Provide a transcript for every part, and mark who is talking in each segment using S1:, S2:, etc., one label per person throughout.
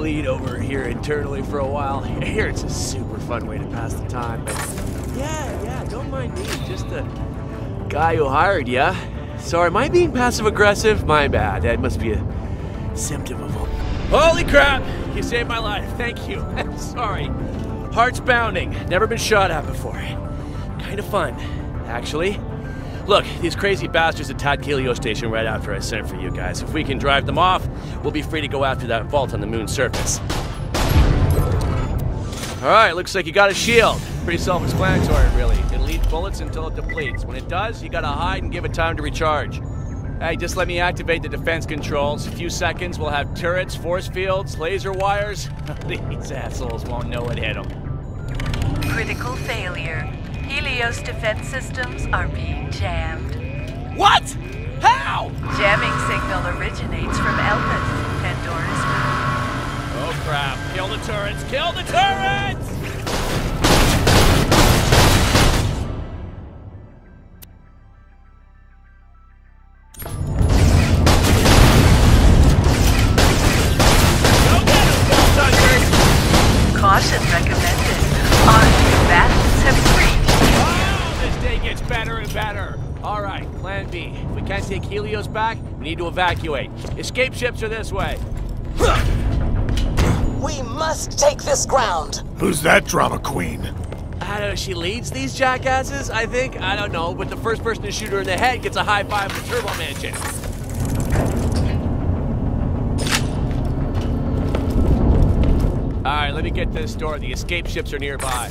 S1: bleed over here internally for a while. Here, it's a super fun way to pass the time. But yeah, yeah, don't mind me. Just the guy who hired ya. Sorry, am I being passive aggressive? My bad. That must be a symptom of. Holy crap! You saved my life. Thank you. I'm sorry. Heart's bounding. Never been shot at before. Kind of fun, actually. Look, these crazy bastards attacked Helio Station right after I sent for you guys. If we can drive them off, we'll be free to go after that vault on the moon's surface. Alright, looks like you got a shield. Pretty self-explanatory, really. It'll eat bullets until it depletes. When it does, you gotta hide and give it time to recharge. Hey, just let me activate the defense controls. A few seconds, we'll have turrets, force fields, laser wires. These assholes won't know what hit them.
S2: Critical failure. Helios defense systems are being jammed.
S1: What? How?
S2: Jamming signal originates from Elpis, Pandora's moon.
S1: Oh crap. Kill the turrets! Kill the turrets! Take Helios back, we need to evacuate. Escape ships are this way.
S3: We must take this ground.
S4: Who's that drama queen?
S1: I don't know, she leads these jackasses, I think? I don't know, but the first person to shoot her in the head gets a high five from Turbo Mansion. Alright, let me get to this door. The escape ships are nearby.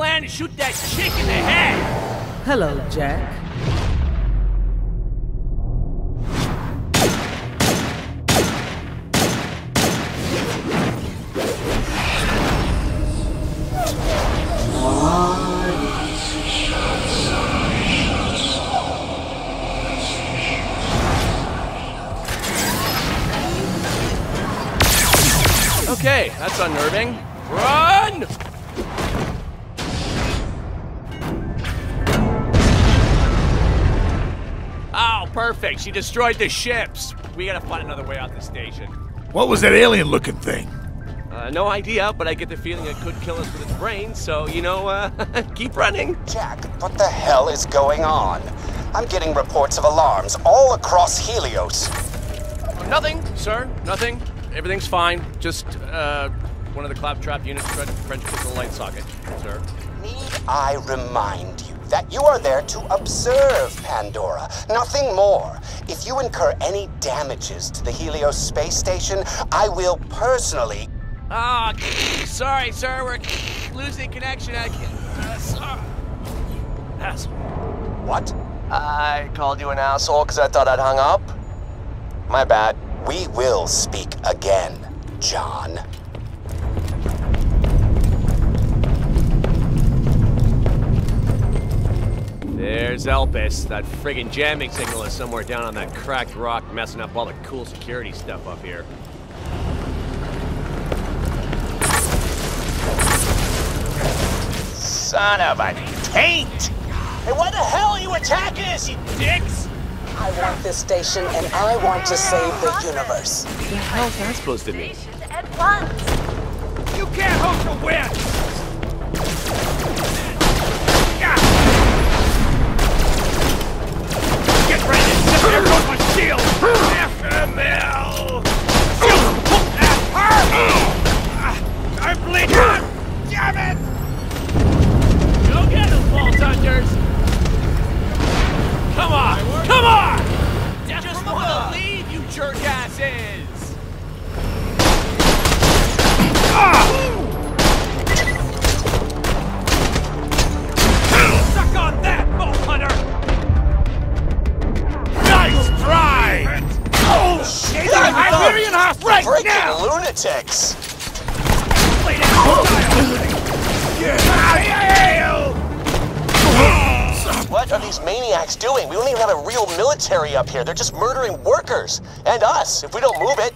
S1: Plan and shoot that chick in the head!
S5: Hello, Jack.
S1: She destroyed the ships. We gotta find another way out of the station.
S4: What was that alien looking thing?
S1: Uh, no idea, but I get the feeling it could kill us with its brain, so, you know, uh, keep running.
S6: Jack, what the hell is going on? I'm getting reports of alarms all across Helios.
S1: Nothing, sir. Nothing. Everything's fine. Just, uh, one of the claptrap units tried to French kick the light socket, sir.
S6: Need I remind you that you are there to observe Pandora, nothing more. If you incur any damages to the Helios space station, I will personally.
S1: Ah, sorry, sir. We're losing connection. I can. Uh, sorry. Asshole.
S6: What?
S7: I called you an asshole because I thought I'd hung up? My bad.
S6: We will speak again, John.
S1: There's Elpis. That friggin' jamming signal is somewhere down on that cracked rock, messing up all the cool security stuff up here.
S7: Son of a taint!
S3: Hey, why the hell are you attacking us, you dicks? I want this station and I want to save the universe.
S1: What the hell's that supposed to mean?
S2: Station at once.
S1: You can't hope to win! My shield! FML! I'm bleeding! Damn it! Go get! Come on! Come on! Just wanna leave, you Right now!
S6: lunatics! What are these maniacs doing? We don't even have a real military up here. They're just murdering workers. And us, if we don't move it.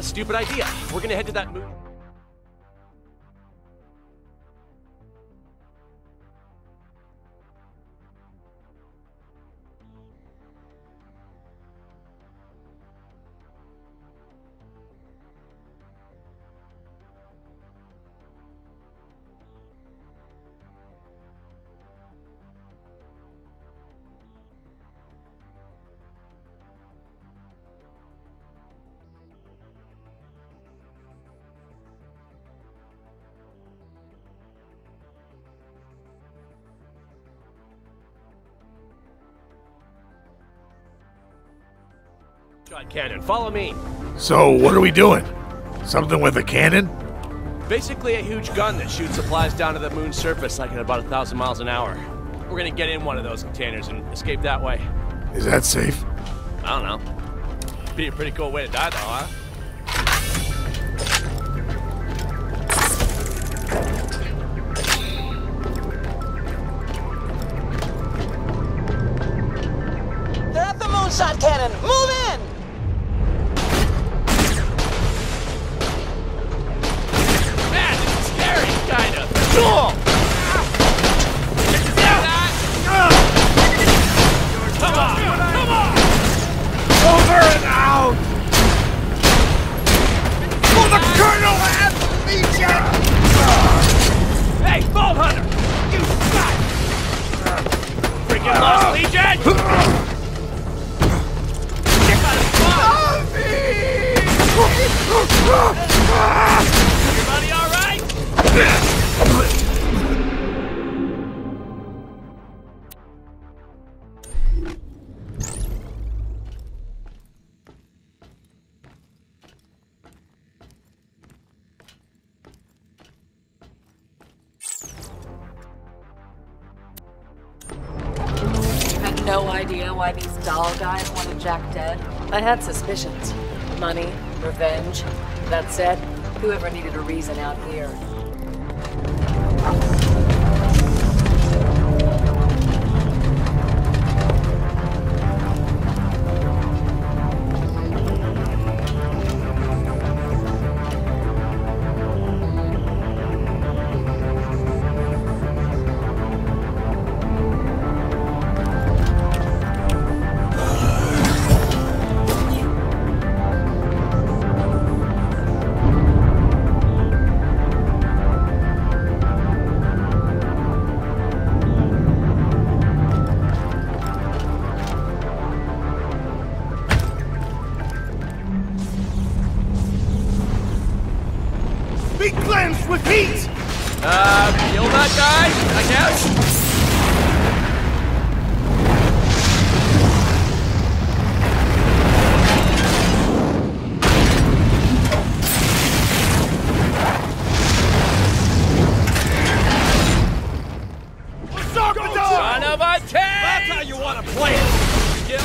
S1: A stupid idea. We're gonna head to that moon. Cannon. Follow me.
S4: So, what are we doing? Something with a cannon?
S1: Basically, a huge gun that shoots supplies down to the moon's surface like at about a thousand miles an hour. We're gonna get in one of those containers and escape that way.
S4: Is that safe?
S1: I don't know. Be a pretty cool way to die, though, huh?
S5: Whoever needed a reason out here.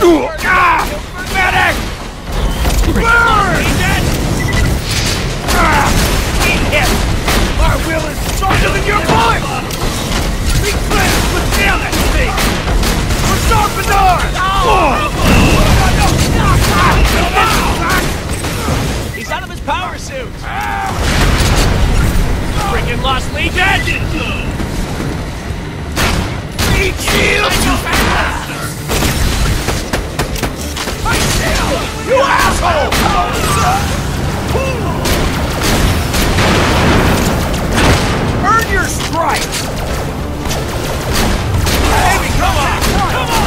S4: Ah! Medic! Burn! Eat him! Our will is stronger than your blood! Be cleansed with damn that thing! For Sharpenar!
S1: He's out of his power suit! Freaking Lost Legion!
S4: Eat shield! You asshole! Earn your stripes!
S1: Baby,
S4: come on! Come on!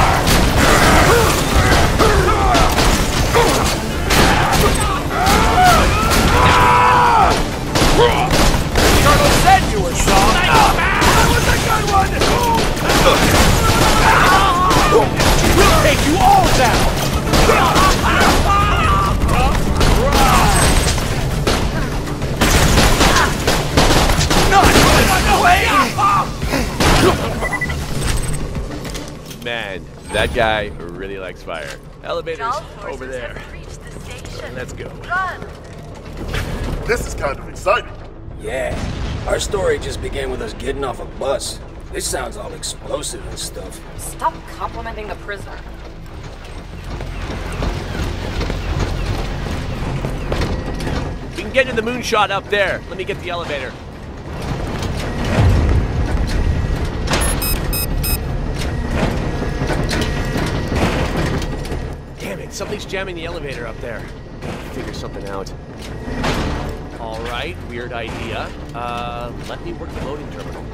S4: Said you were We'll
S1: take you all down! Guy really likes fire. Elevators over there.
S2: the.
S1: Let's go.
S2: Run!
S8: This is kind of exciting.
S9: Yeah, our story just began with us getting off a bus. This sounds all explosive and stuff.
S5: Stop complimenting the prisoner.
S1: We can get to the moonshot up there. Let me get the elevator. Something's jamming the elevator up there. Figure something out. All right, weird idea. Uh, let me work the loading terminal.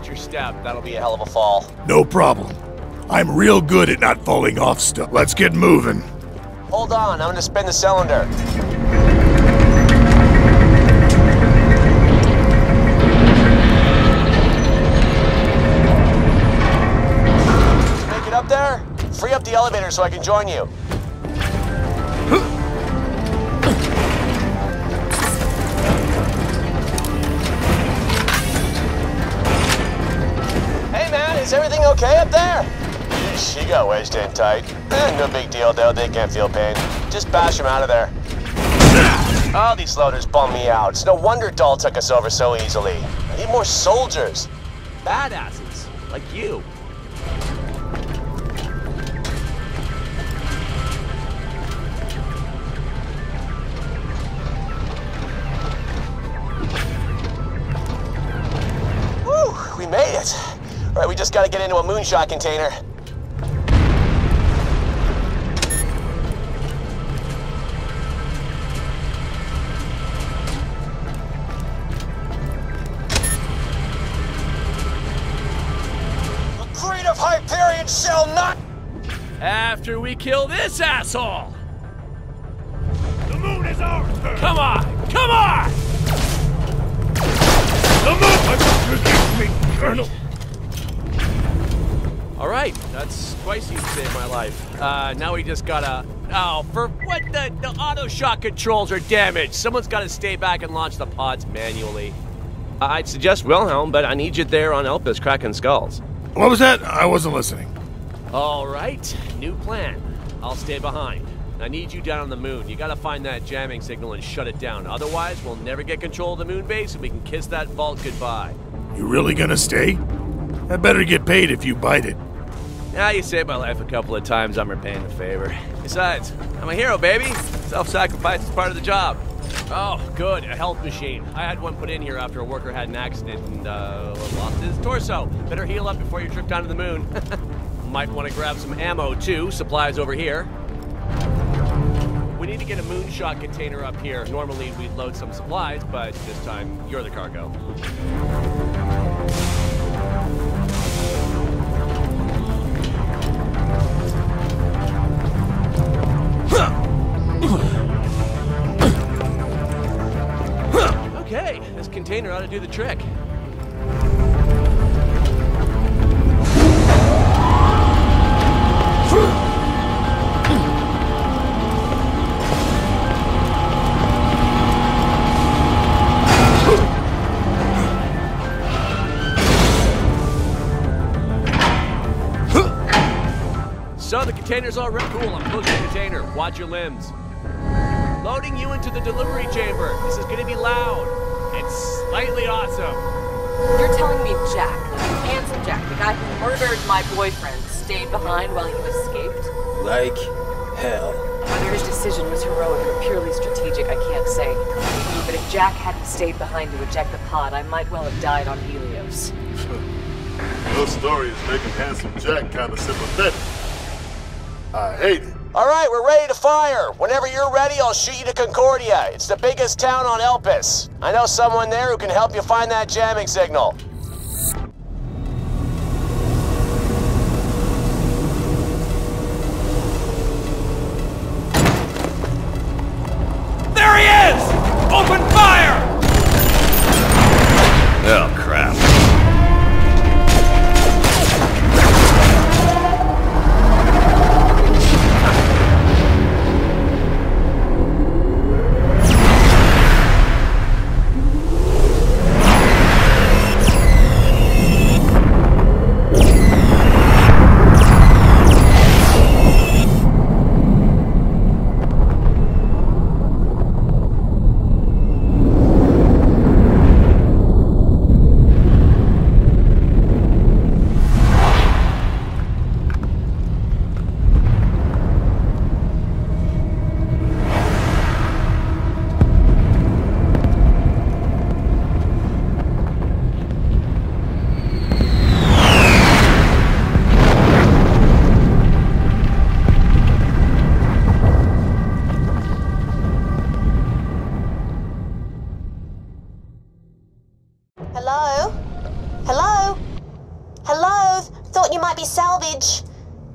S1: Watch your step. That'll be
S7: Be a hell of a fall.
S8: No problem. I'm real good at not falling off stuff. Let's get moving.
S7: Hold on, I'm gonna spin the cylinder. Make it up there? Free up the elevator so I can join you. Okay up there? She got wedged in tight. Eh, no big deal though, they can't feel pain. Just bash them out of there. Oh, these loaders bum me out. It's no wonder Dahl took us over so easily. I need more soldiers.
S1: badasses like you.
S7: Just gotta get into a moonshot container. The creed of Hyperion shall not
S1: After we kill this asshole.
S4: The moon is ours, sir.
S1: Come on, come on!
S4: The moon! Forgive me, Colonel.
S1: All right, that's twice you've saved my life. Uh, now we just gotta. Oh, for what the the auto shot controls are damaged. Someone's got to stay back and launch the pods manually. I'd suggest Wilhelm, but I need you there on Elpis cracking skulls.
S8: What was that? I wasn't listening.
S1: All right, new plan. I'll stay behind. I need you down on the moon. You gotta find that jamming signal and shut it down. Otherwise, we'll never get control of the moon base and we can kiss that vault goodbye.
S8: You really gonna stay? I better get paid if you bite it.
S1: Now you saved my life a couple of times. I'm repaying the favor. Besides, I'm a hero, baby. Self-sacrifice is part of the job. Oh, good. A health machine. I had one put in here after a worker had an accident and uh, lost his torso. Better heal up before your trip down to the moon. Might want to grab some ammo too. Supplies over here. We need to get a moonshot container up here. Normally we'd load some supplies, but this time you're the cargo. Container ought to do the trick. So the container's all right. Cool, I'm closing the container. Watch your limbs. Loading you into the delivery chamber. This is gonna be loud. It's slightly awesome.
S5: You're telling me Jack, handsome Jack, the guy who murdered my boyfriend, stayed behind while you escaped?
S9: Like hell.
S5: Whether his decision was heroic or purely strategic, I can't say. But if Jack hadn't stayed behind to eject the pod, I might well have died on Helios.
S8: Your story is making Handsome Jack kind of sympathetic. I hate it.
S7: All right, we're ready to fire. Whenever you're ready, I'll shoot you to Concordia. It's the biggest town on Elpis. I know someone there who can help you find that jamming signal.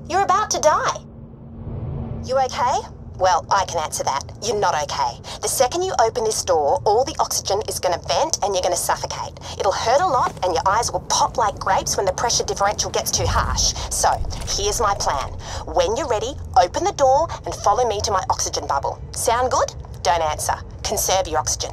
S10: You're about to die. You okay? Well, I can answer that. You're not okay. The second you open this door, all the oxygen is going to vent and you're going to suffocate. It'll hurt a lot and your eyes will pop like grapes when the pressure differential gets too harsh. So, here's my plan. When you're ready, open the door and follow me to my oxygen bubble. Sound good? Don't answer. Conserve your oxygen.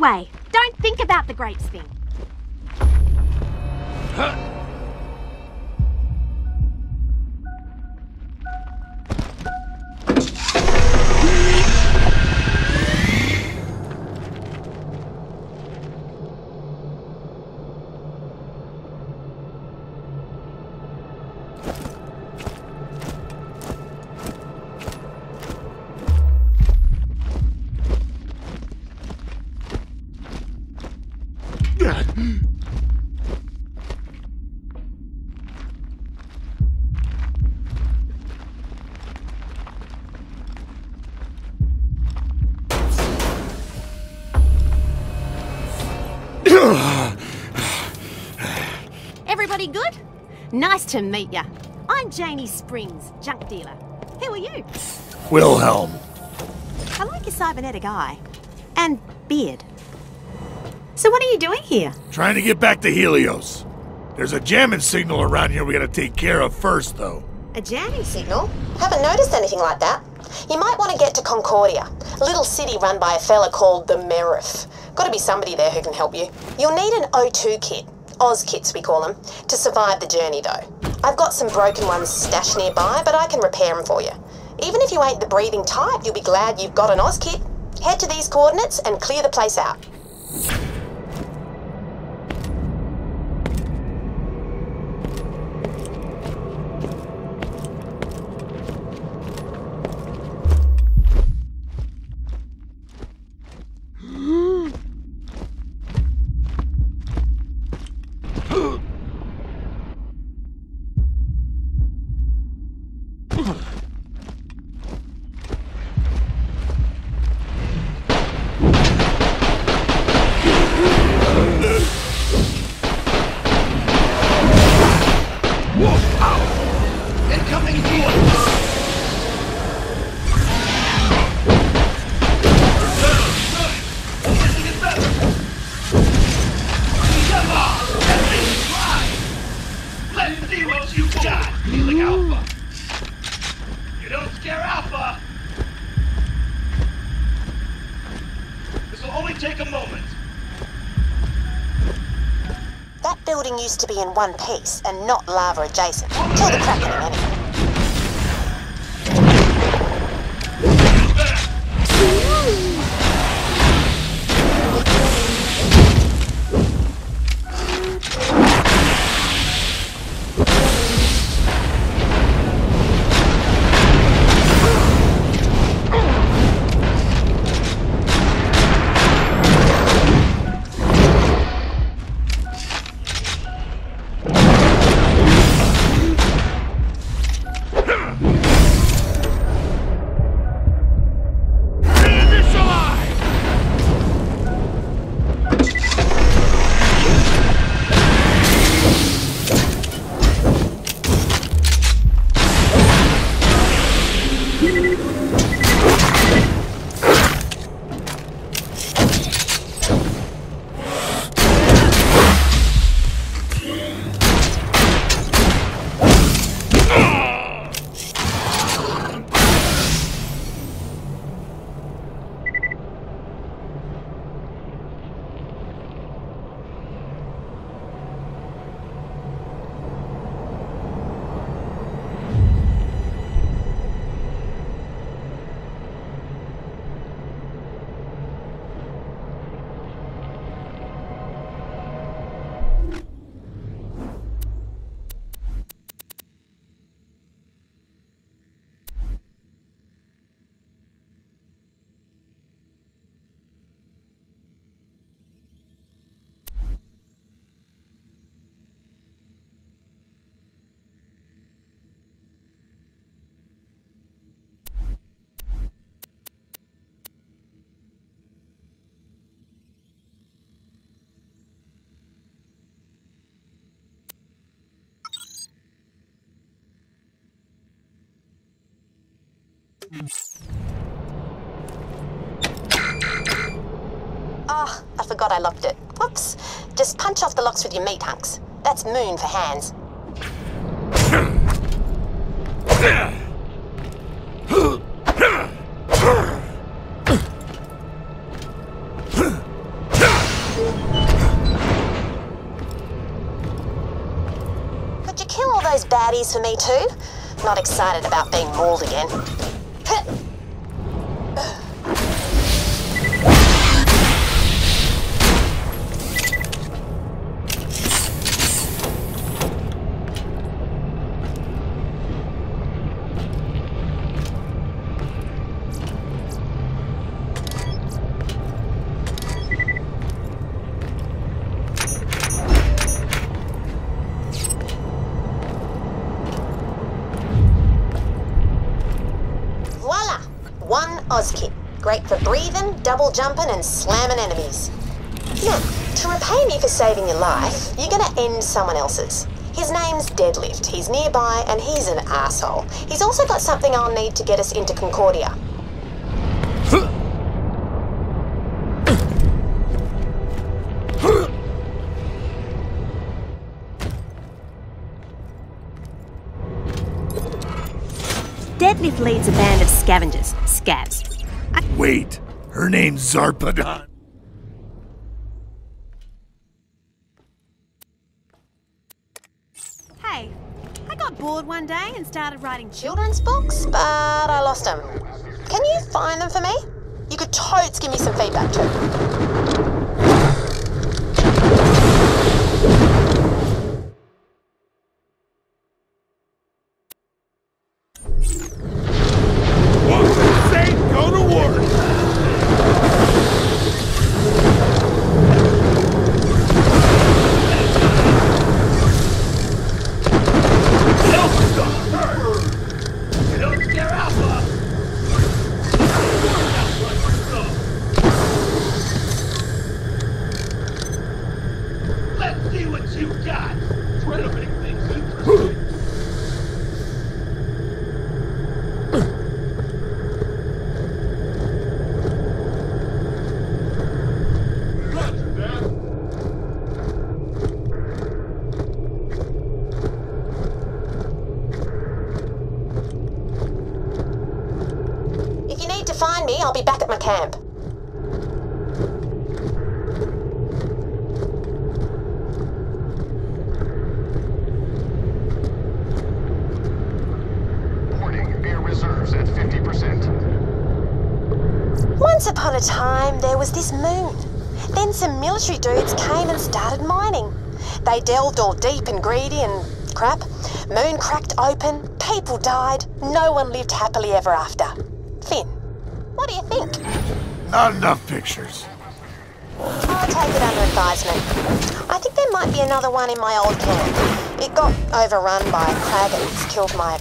S11: Way. Don't think about the grapes thing. Everybody Nice to meet ya. I'm Janey Springs, junk dealer. Who are you?
S12: Wilhelm.
S11: I like your cybernetic eye. And beard. So what are you doing here?
S12: Trying to get back to Helios. There's a jamming signal around here we gotta take care of first, though.
S11: A jamming
S10: Signal? Haven't noticed anything like that. You might want to get to Concordia, a little city run by a fella called the Merif. Gotta be somebody there who can help you. You'll need an O2 kit, Oz kits we call them, to survive the journey though. I've got some broken ones stashed nearby, but I can repair them for you. Even if you ain't the breathing type, you'll be glad you've got an Oz kit. Head to these coordinates and clear the place out. Used to be in one piece and not lava adjacent. Kill the crap in it Oh, I forgot I locked it. Whoops. Just punch off the locks with your meat hunks. That's moon for hands. Could you kill all those baddies for me too? Not excited about being mauled again. Double jumping, and slamming enemies. Now, to repay me for saving your life, you're gonna end someone else's. His name's Deadlift. He's nearby, and he's an asshole. He's also got something I'll need to get us into Concordia.
S11: Deadlift leads a band of scavengers, scavs.
S12: Wait, her name's Zarpedon.
S11: Hey, I got bored one day and started writing
S10: Children's books, but I lost them. Can you find them for me? You could totes give me some feedback too. Military dudes came and started mining. They delved all deep and greedy and crap. Moon cracked open, people died, no one lived happily ever after. Finn, what do you think?
S12: Not enough pictures.
S10: I'll take it under advisement. I think there might be another one in my old camp. It got overrun by Kraggons, killed my...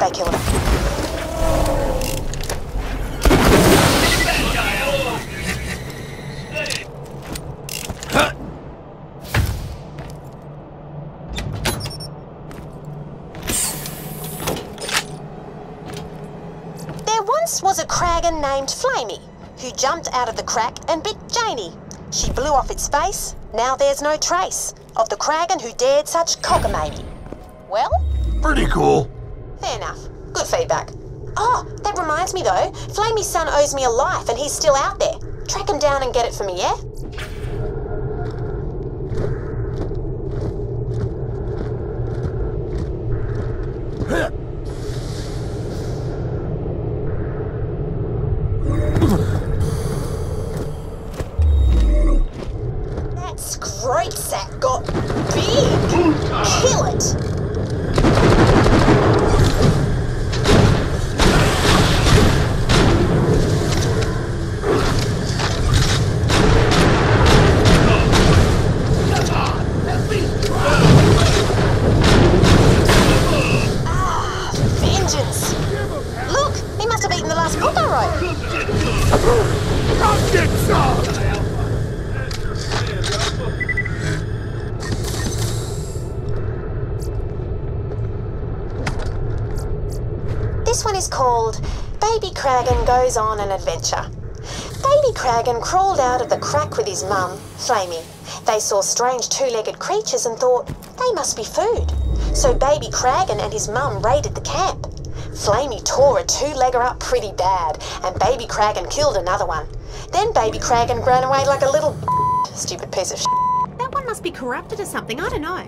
S10: They killed it. There once was a Kraggon named Flamey who jumped out of the crack and bit Janey. She blew off its face. Now there's no trace of the Kraggon who dared such cockamamie. Well,
S12: Pretty cool.
S10: fair enough. Good feedback. Oh, that reminds me though. Flamey's son owes me a life and he's still out there. Track him down and get it for me, yeah? Adventure. Baby Kraggon crawled out of the crack with his mum, Flamey. They saw strange two-legged creatures and thought they must be food. So Baby Kraggon and his mum raided the camp. Flamey tore a two-legger up pretty bad, and Baby Kraggon killed another one. Then Baby Kraggon ran away like a little stupid piece of
S11: That one must be corrupted or something, I don't know.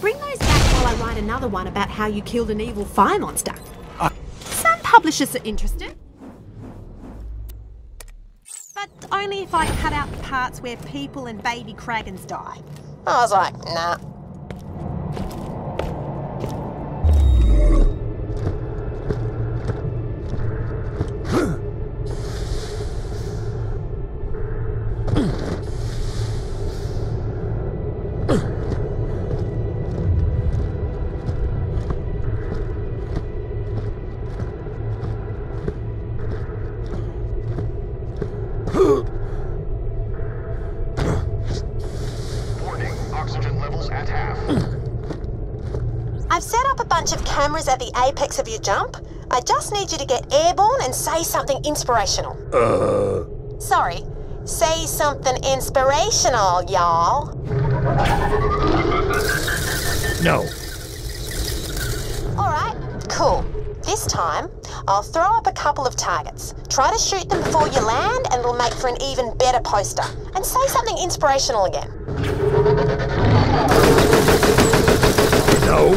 S11: Bring those back while I write another one about how you killed an evil fire monster. Some publishers are interested. I cut out the parts where people and baby Kraggons die.
S10: I was like, nah. Apex of your jump. I just need you to get airborne and say something inspirational.
S12: Uh.
S10: Sorry, say something inspirational, y'all.
S12: No.
S10: Alright, cool. This time, I'll throw up a couple of targets. Try to shoot them before you land, and it'll make for an even better poster. And say something inspirational again.
S12: No.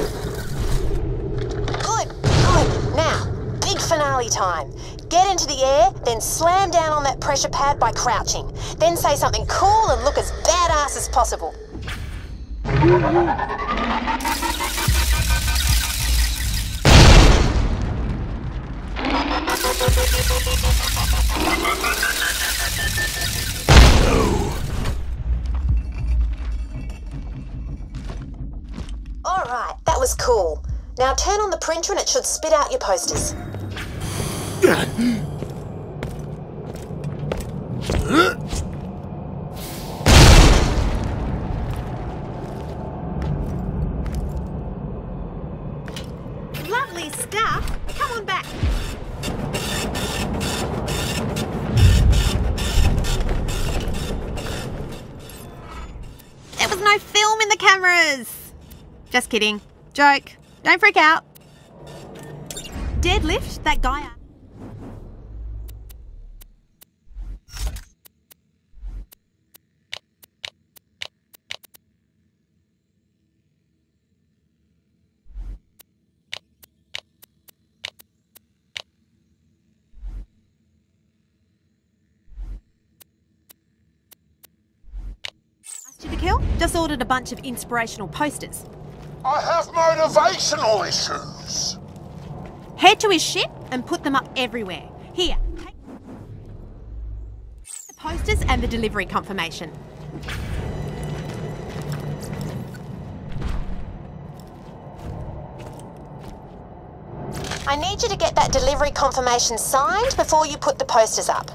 S10: Good, good. Now, big finale time. Get into the air, then slam down on that pressure pad by crouching. Then say something cool and look as badass as possible. Alright, that was cool. Now turn on the printer and it should spit out your posters.
S11: Just kidding. Joke. Don't freak out. Deadlift that guy up. Asked you to kill? Just ordered a bunch of inspirational posters.
S8: I have motivational issues.
S11: Head to his ship and put them up everywhere. Here, take the posters and the delivery confirmation.
S10: I need you to get that delivery confirmation signed before you put the posters up.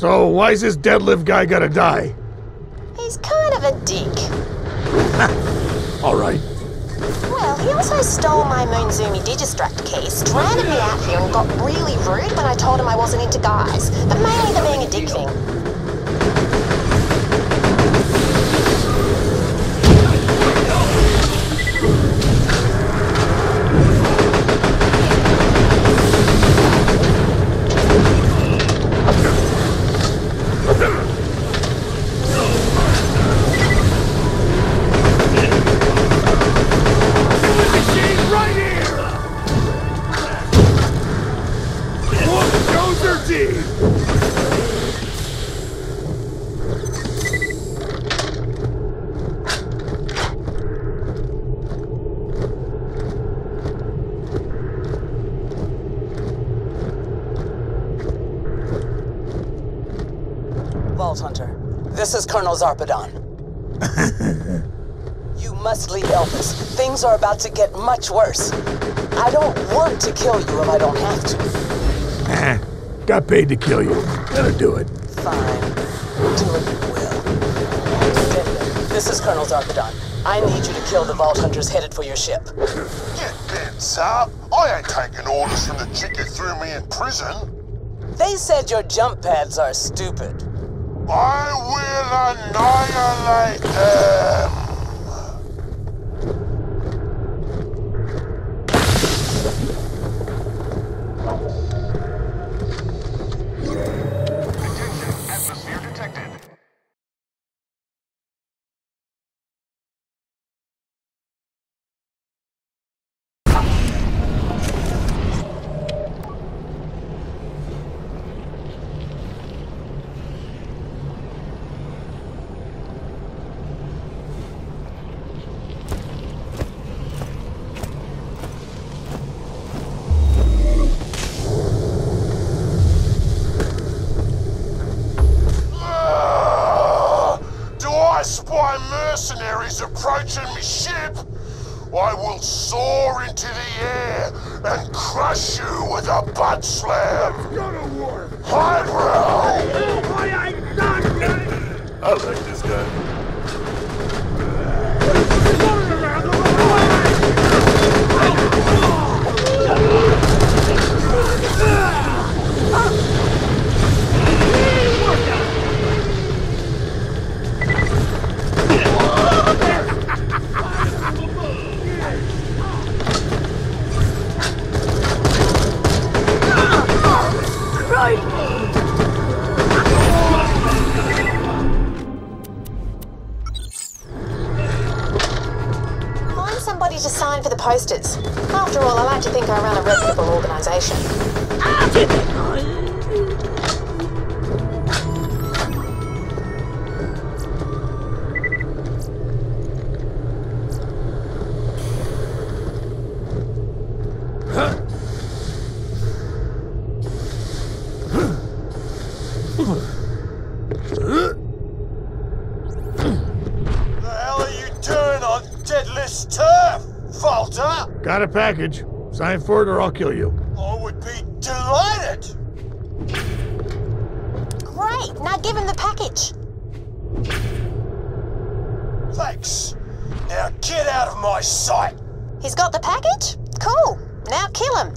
S12: So why's this deadlift guy gotta die?
S10: He's kind of a dick.
S12: All right.
S10: Well, he also stole my Moonzoomy Digistruct key, stranded me out here, and got really rude when I told him I wasn't into guys. But mainly the being a dick thing.
S3: Colonel Zarpedon. you must leave Elpis. Things are about to get much worse. I don't want to kill you if I don't have to.
S12: Eh, got paid to kill you. Gotta do it.
S3: Fine. Do what you will. Deadlift, this is Colonel Zarpedon. I need you to kill the Vault Hunters headed for your ship.
S8: Get bent, sir. I ain't taking orders from the chick who threw me in prison.
S3: They said your jump pads are stupid.
S8: I will annihilate them.
S10: Um, to sign for the posters. After all, I like to think I run a reputable organisation.
S12: Got a package. Sign for it or I'll kill you.
S8: I would be delighted.
S10: Great, now give him the package.
S8: Thanks. Now get out of my sight.
S10: He's got the package? Cool. Now kill him.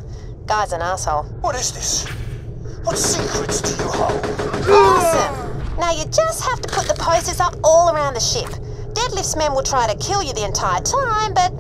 S10: Guy's an asshole.
S8: What is this? What secrets do you hold?
S10: Awesome. Now you just have to put the posters up all around the ship. Deadlift's men will try to kill you the entire time, but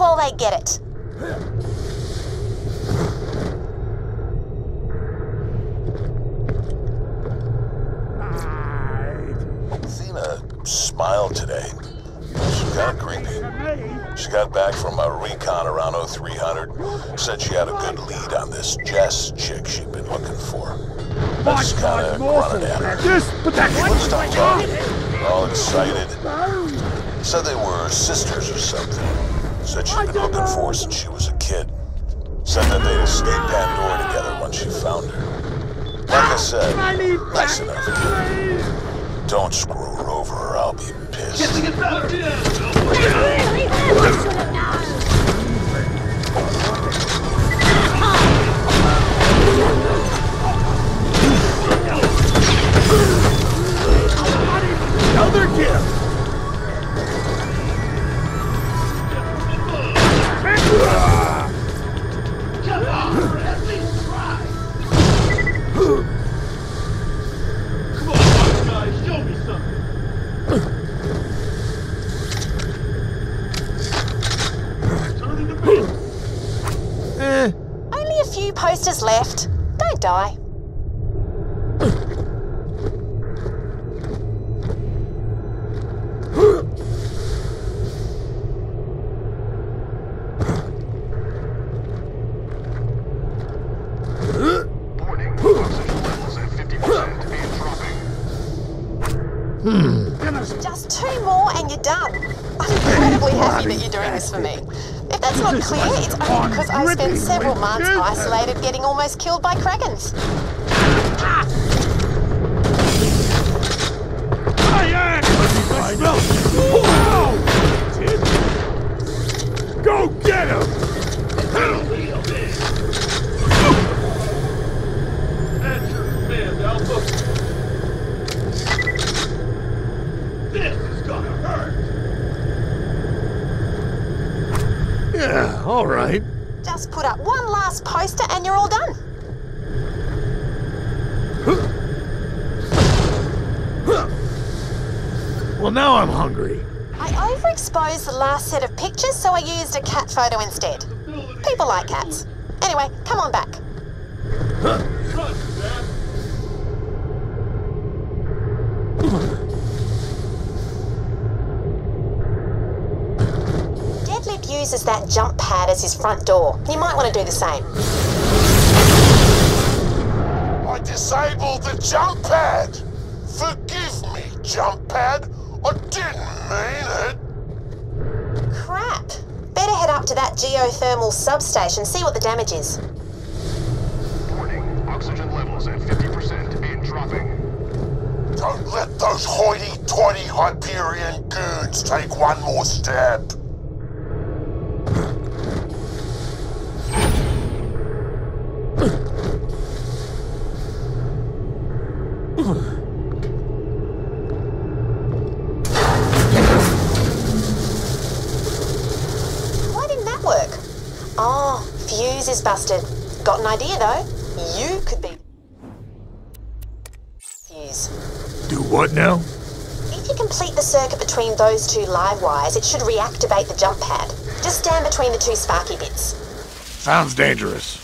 S12: 12,
S10: I get it.
S4: Just
S10: two more and you're done. I'm incredibly happy that you're doing this for me. If that's not clear, it's only because I spent several months isolated getting almost killed by krakens. Kraggons.
S4: Go get him!
S13: That's your command, Alpha. This is gonna hurt.
S12: Yeah, all right.
S10: Just put up one last poster and you're all done.
S12: Well, now I'm hungry.
S10: I overexposed the last set of pictures, so I used a cat photo instead. People like cats. Anyway, come on back. Deadlift uses that jump pad as his front door. You might want to do the same.
S8: I disabled the jump pad. Forgive me, jump pad. I didn't mean it.
S10: Crap. Better head up to that geothermal substation, see what the damage is.
S14: Warning, oxygen levels at 50% and dropping.
S8: Don't let those hoity-toity Hyperion goons take one more step.
S10: Fuse is busted. Got an idea though. You could be fuse.
S12: Do what now?
S10: If you complete the circuit between those two live wires, it should reactivate the jump pad. Just stand between the two sparky bits.
S12: Sounds dangerous.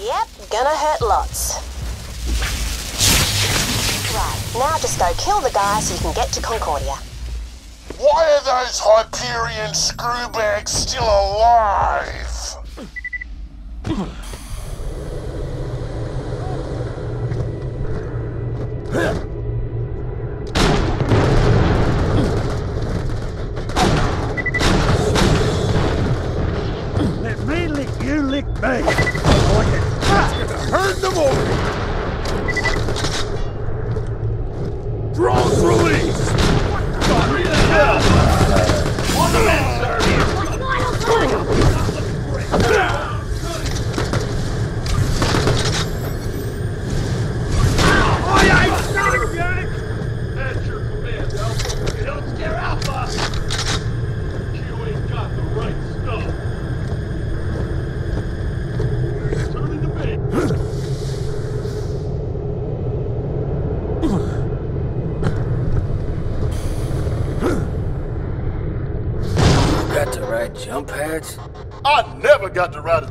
S10: Yep, gonna hurt lots. Right, now just go kill the guy so you can get to Concordia.
S8: Why are those Hyperion screwbags still alive?
S4: Let me lick you, lick me.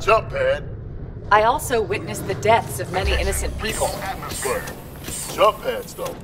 S13: Got
S12: to ride a jump pad.
S5: I also witnessed the deaths of many innocent people.
S12: Jump pads, though.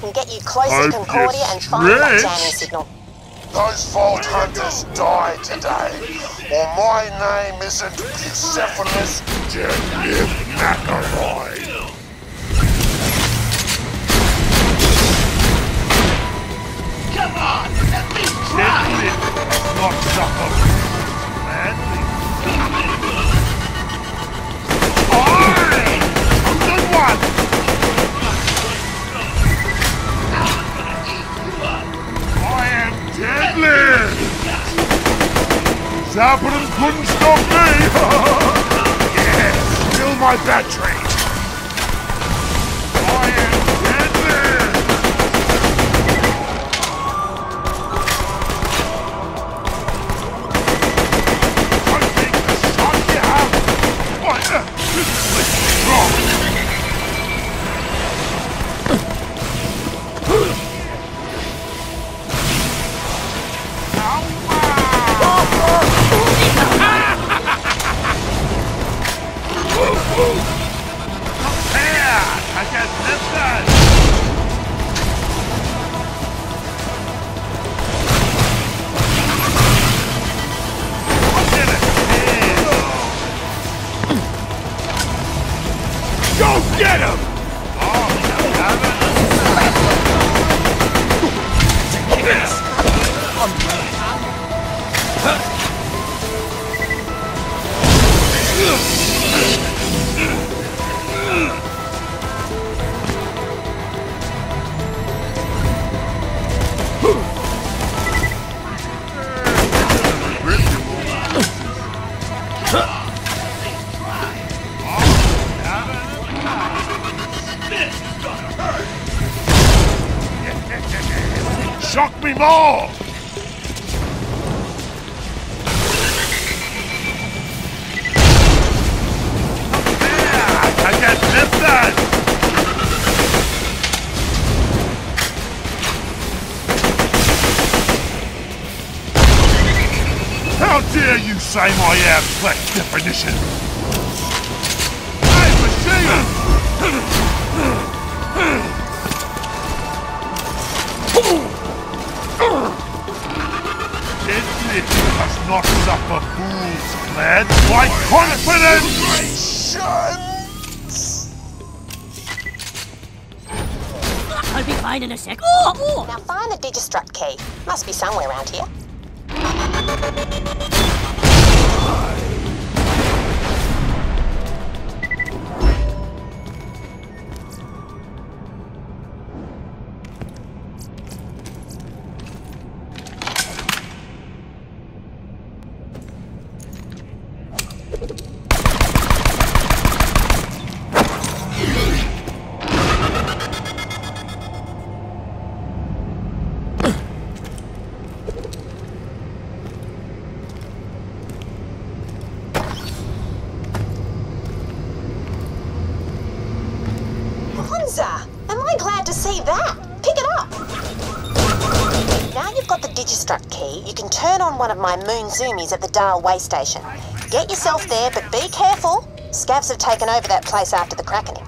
S10: Can get you close
S8: Hope
S10: to Concordia and find that
S8: stretch.
S10: jamming signal.
S8: Those Vault Hunters die today. Or my name isn't Bucephalus Deadlift McElroy.
S13: Come on, at least try.
S12: Deadlift, not suffer. Zappin couldn't stop me! yes, fill my battery! Get him! Oh, you say my abs lack definition? Hey, Deadlift does not suffer fools, lad. My confidence!
S10: I'll be fine in a sec. Oh, oh. Now find the Digistruct key. Must be somewhere around here. On one of my moon zoomies at the Dahl way station. Get yourself there, but be careful. Scavs have taken over that place after the Krakening.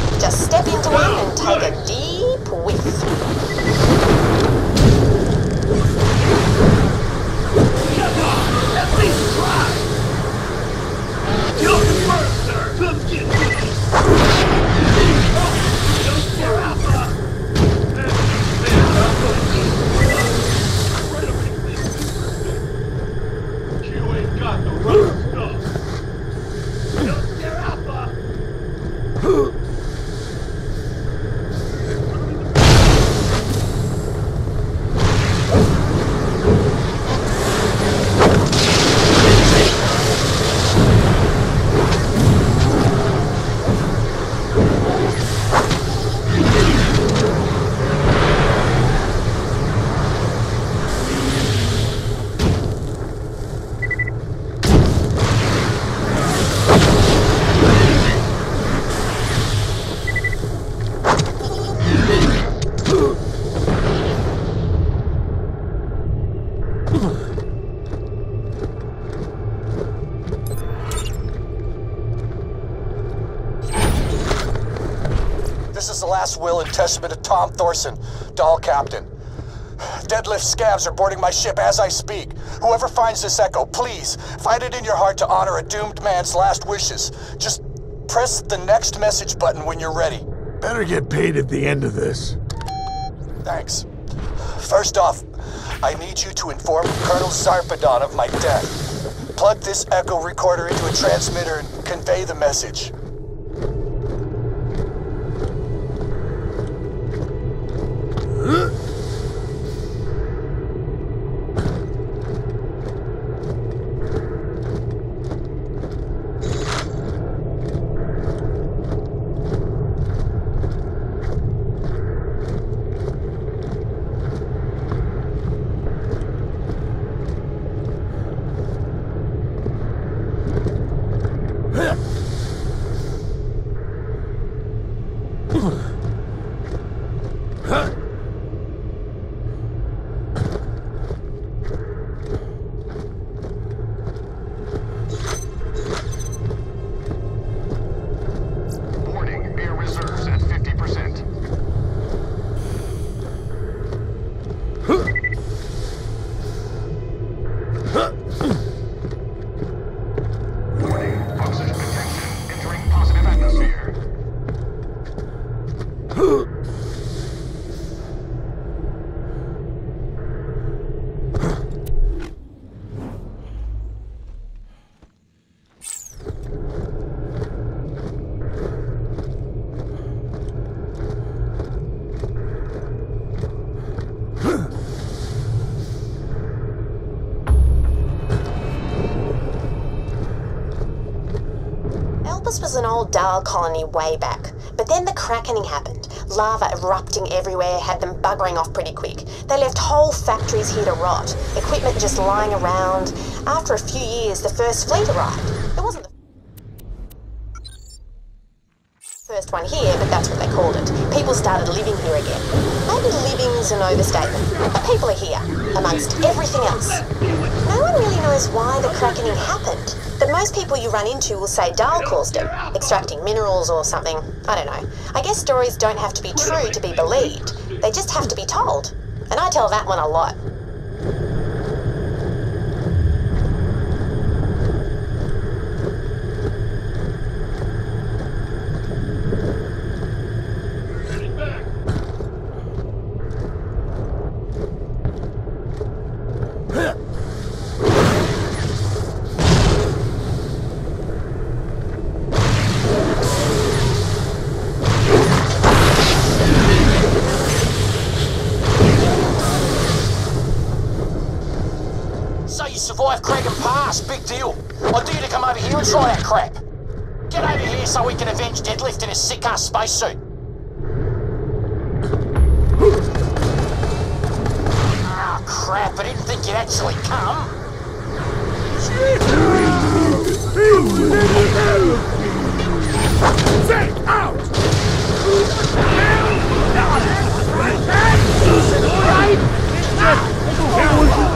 S10: will and
S6: testament of Tom Thorson, Dahl Captain. Deadlift scavs are boarding my ship as I speak. Whoever finds this echo, please, find it in your heart to honor a doomed man's last wishes. Just press the next message button when you're ready.
S12: Better get paid at the end of this.
S6: Thanks. First off, I need you to inform Colonel Zarpedon of my death. Plug this echo recorder into a transmitter and convey the message.
S14: Warning,
S10: Dahl colony way back, but then the Krakening happened. Lava erupting everywhere had them buggering off pretty quick. They left whole factories here to rot, equipment just lying around. After a few years, the first fleet arrived. It wasn't the first one here, but that's what they called it. People started living here again. Maybe living's an overstatement, but people are here, amongst everything else. No one really knows why the Krakening happened, but most people you run into will say Dahl caused it, extracting minerals or something. I don't know. I guess stories don't have to be true to be believed, they just have to be told. And I tell that one a lot.
S6: Crap. Get over here so we can avenge Deadlift in his sick-ass spacesuit. Ah, crap, I didn't think you'd actually come.
S13: Out!
S3: for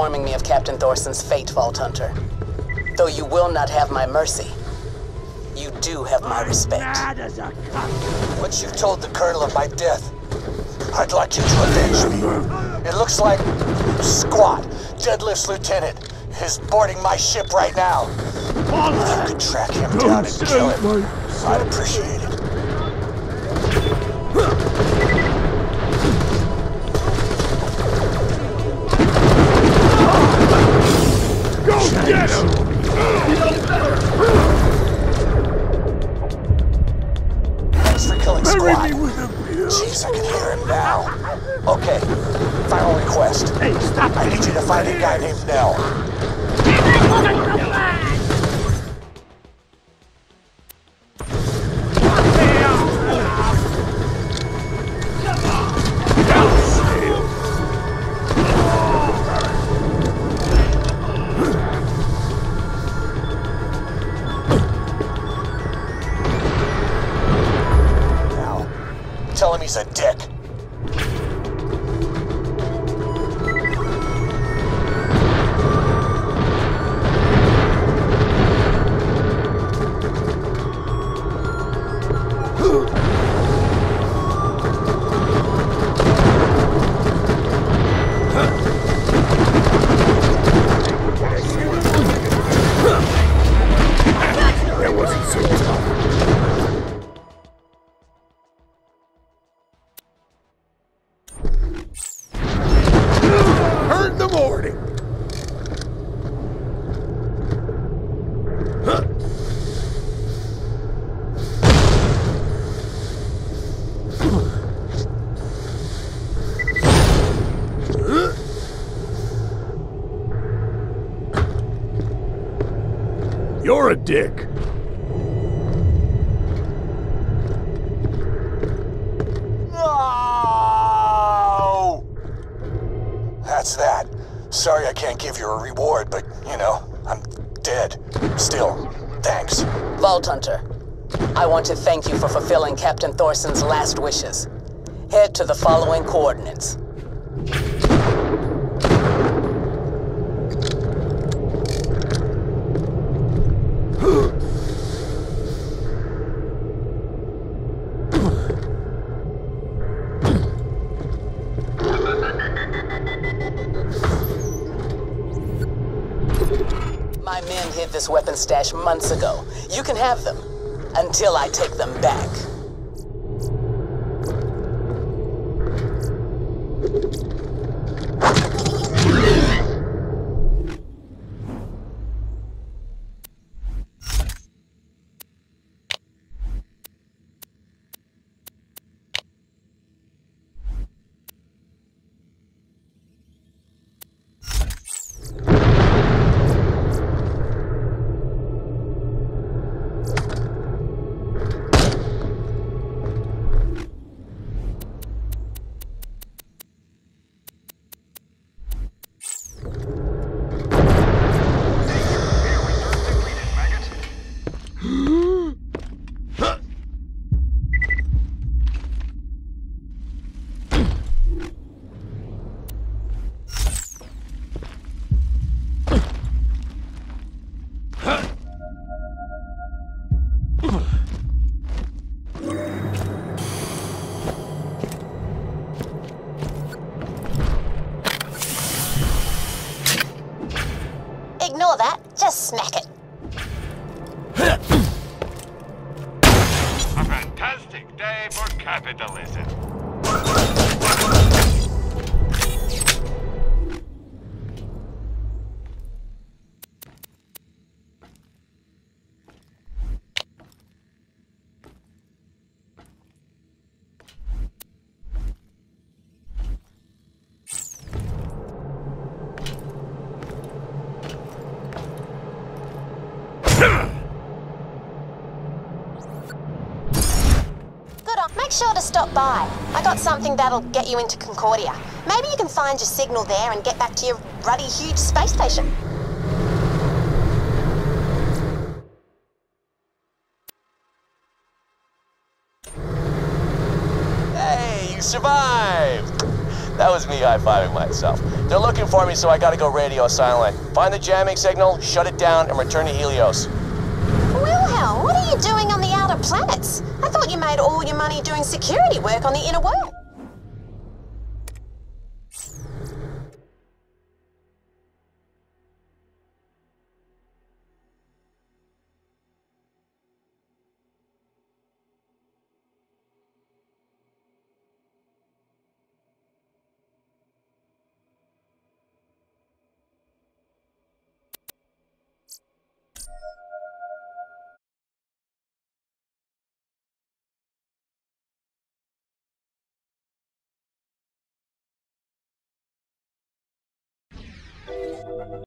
S3: informing me of Captain Thorson's fate, Vault Hunter. Though you will not have my mercy, you do have my respect.
S6: What you told the Colonel of my death, I'd like you to avenge me. It looks like Squat, Deadlift's lieutenant, is boarding my ship right now. If you could track him down and kill him, I'd appreciate it. Need you to
S12: You're a dick.
S6: No! That's that. Sorry I can't give you a reward, but, you know, I'm dead. Still, thanks.
S3: Vault Hunter, I want to thank you for fulfilling Captain Thorson's last wishes. Head to the following coordinates. Stash months ago. You can have them until I take them back.
S10: Just smack it.
S14: A fantastic day for capitalism.
S10: Stop by. I got something that'll get you into Concordia. Maybe you can find your signal there and get back to your ruddy huge space station.
S7: Hey, you survived! That was me high-fiving myself. They're looking for me, so I gotta go radio silent. Find the jamming signal, shut it down, and return to Helios.
S10: Money doing security work on the inner world.